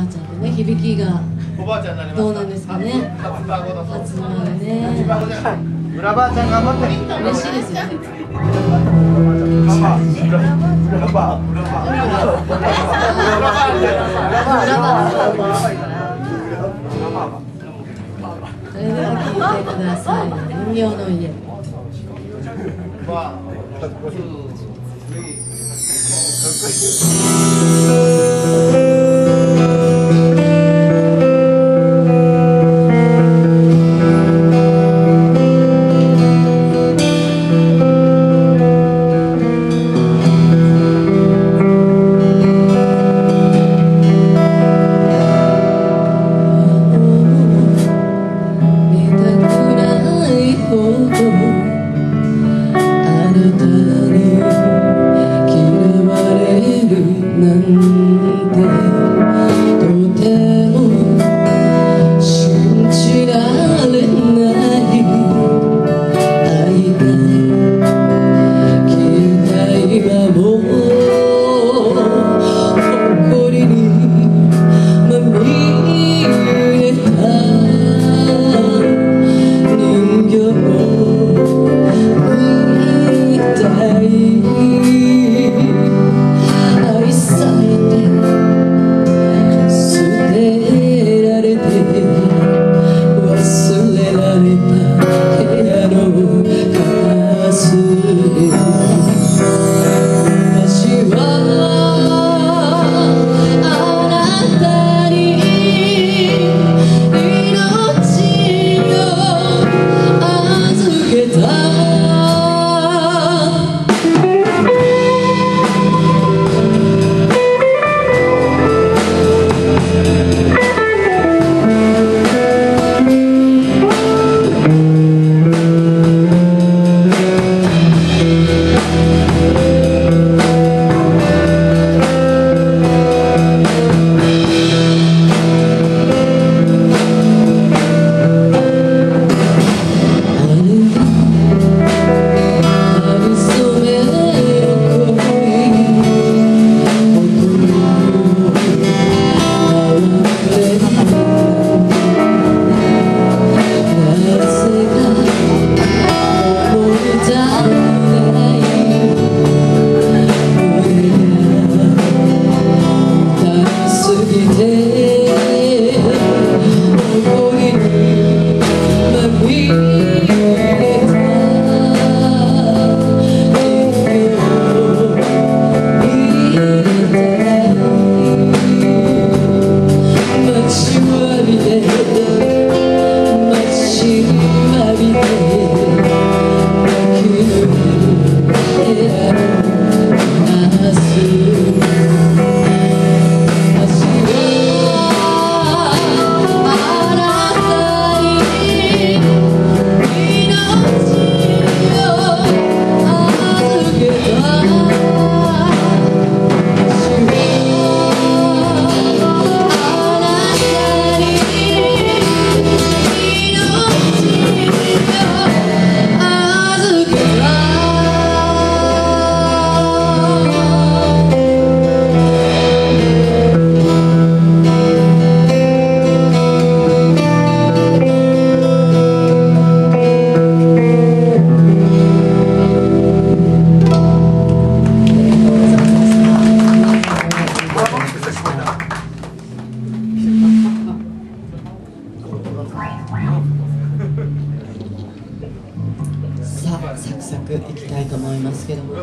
ばあちゃんとね響きがおばあちゃんになりますどうなんですかね？初孫の初孫がね。初孫じゃない裏ばあちゃん頑張って嬉しいです。よそれでは聞いてください人形の家さあサクサクいきたいと思いますけども。